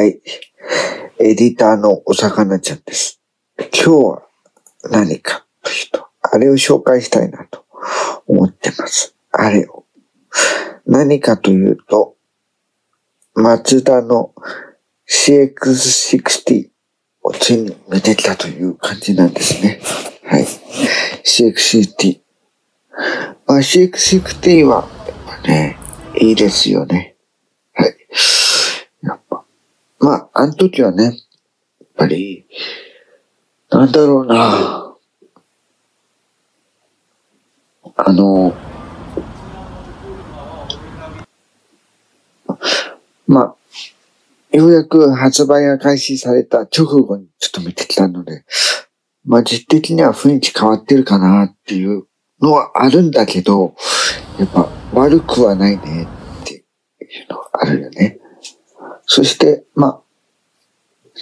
はい。エディターのお魚ちゃんです。今日は何かというと、あれを紹介したいなと思ってます。あれを。何かというと、マツダの CX60 をついに見てきたという感じなんですね。はい。CX60。まあ、CX60 は、やっぱね、いいですよね。まあ、あの時はね、やっぱり、なんだろうな。あの、まあ、ようやく発売が開始された直後にちょっと見てきたので、まあ実的には雰囲気変わってるかなっていうのはあるんだけど、やっぱ悪くはないねっていうのはあるよね。そして、まあ、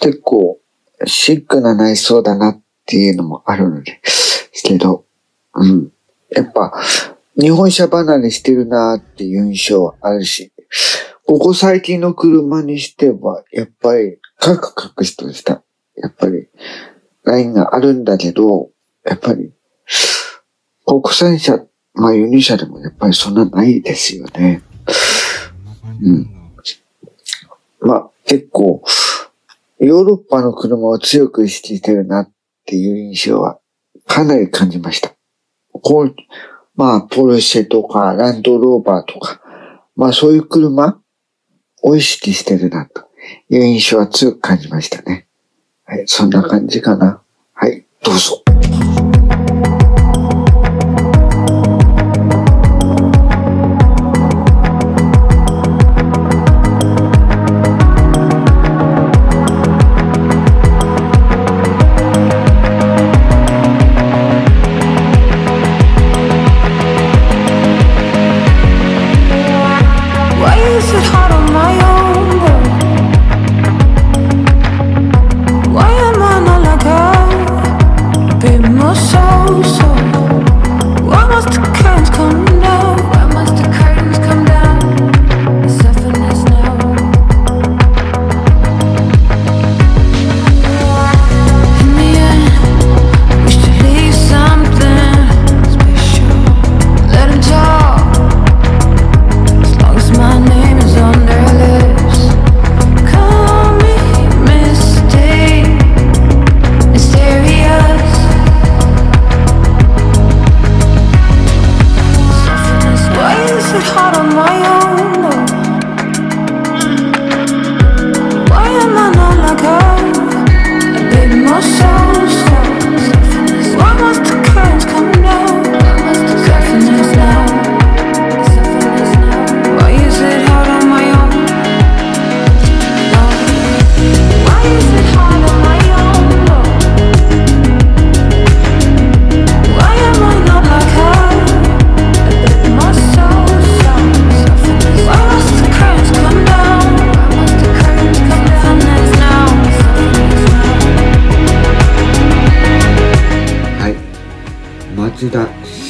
結構シックな内装だなっていうのもあるので、けど、うん。やっぱ、日本車離れしてるなっていう印象はあるし、ここ最近の車にしては、やっぱり、カクカクとした、やっぱり、ラインがあるんだけど、やっぱり、国産車、まあ輸入車でもやっぱりそんなないですよね。うん。まあ結構、ヨーロッパの車を強く意識してるなっていう印象はかなり感じました。こう、まあ、ポルシェとか、ランドローバーとか、まあそういう車を意識してるなという印象は強く感じましたね。はい、そんな感じかな。はい、どうぞ。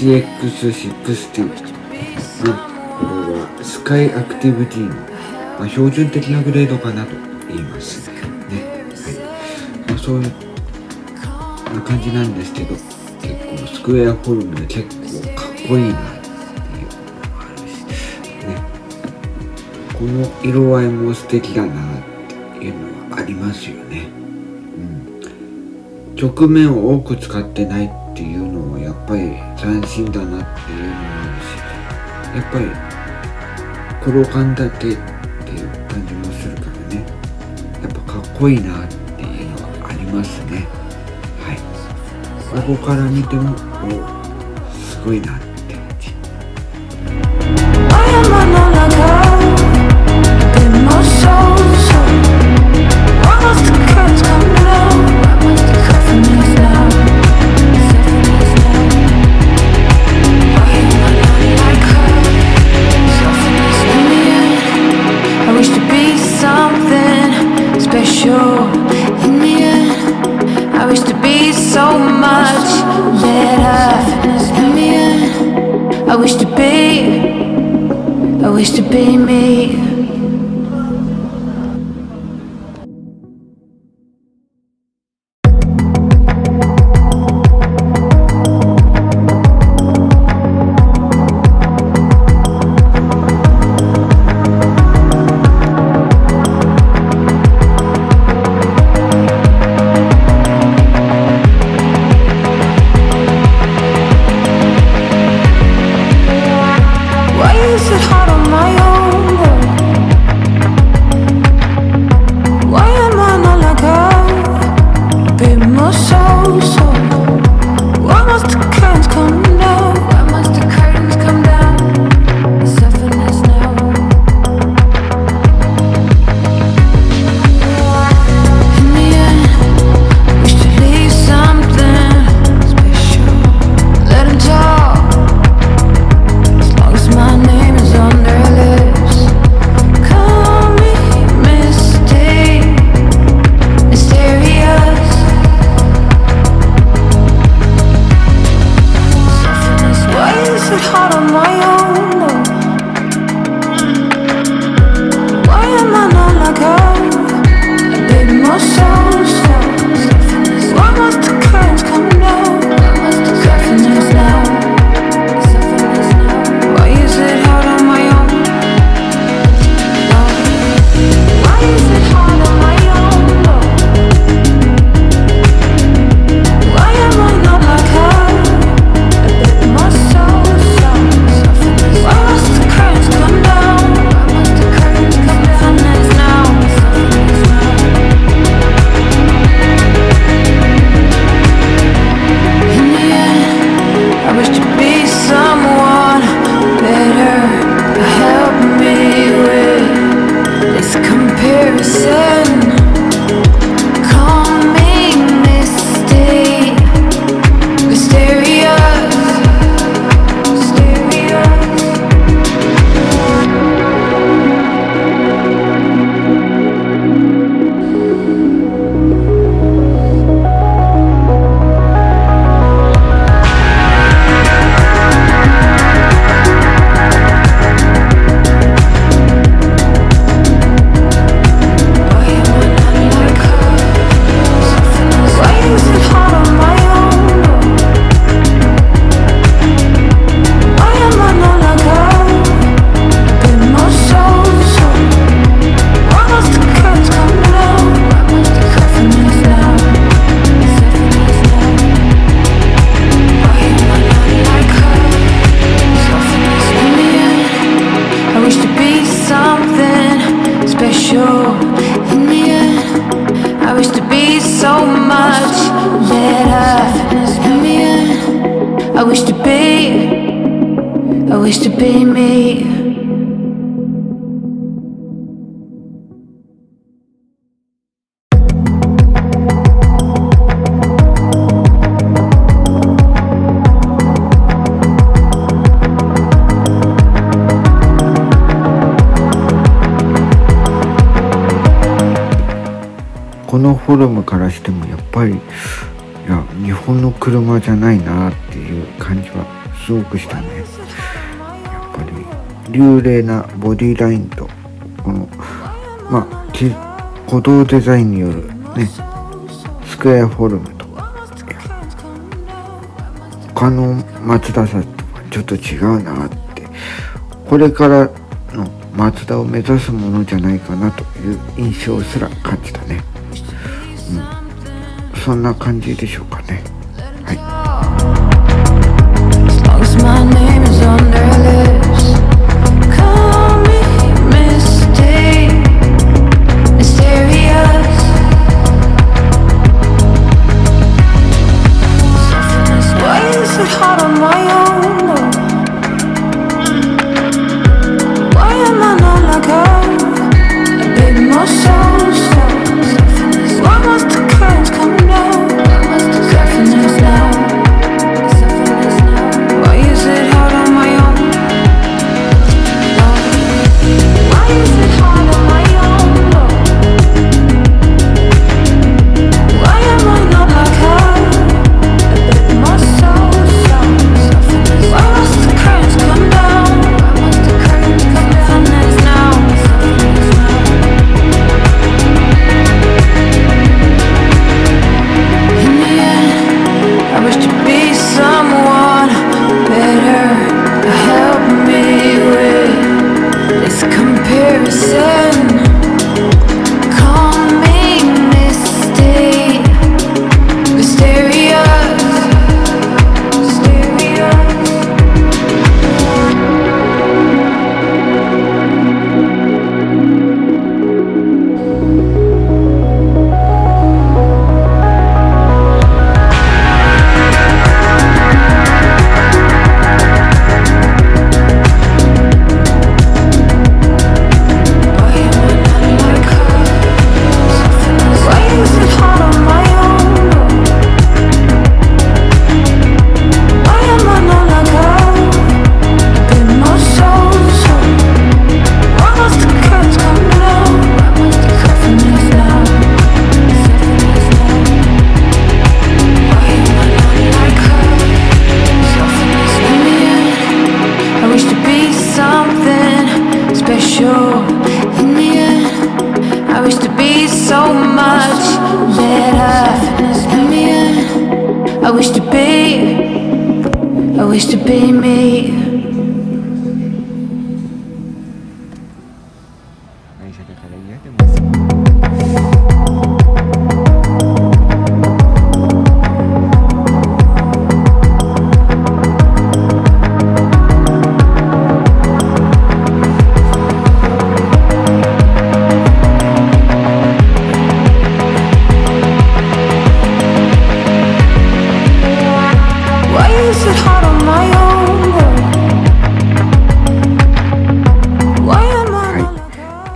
CX60 のこれはスカイアクティブ T の、まあ、標準的なグレードかなと言いますね。はい。まあ、そういう感じなんですけど、結構スクエアフォルムで結構かっこいいなっていうのもあるし、ね。この色合いも素敵だなっていうのはありますよね。うん。曲面を多く使ってないぱり斬新だなっていうのもあるしやっぱり黒缶だけっていう感じもするからね。やっぱかっこいいなっていうのはありますね。はい。ここから見てもおすごいなって。フォルムからしてもやっぱりいや日本の車じゃないなっていう感じはすごくしたねやっぱり流麗なボディラインとこのまあ鼓動デザインによるねスクエアフォルムと他のマツダさとはちょっと違うなってこれからのマツダを目指すものじゃないかなという印象すら感じたね。そんな感じでしょうかね。Ahí se te.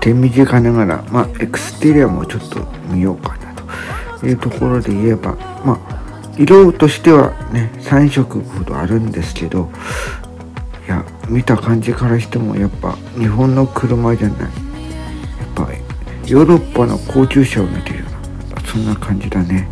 手短ながら、まあ、エクステリアもちょっと見ようかなと。いうところで言えば、まあ、色としてはね3色ほどあるんですけどいや見た感じからしてもやっぱ日本の車じゃないやっぱヨーロッパの高級車を見てるようなそんな感じだね。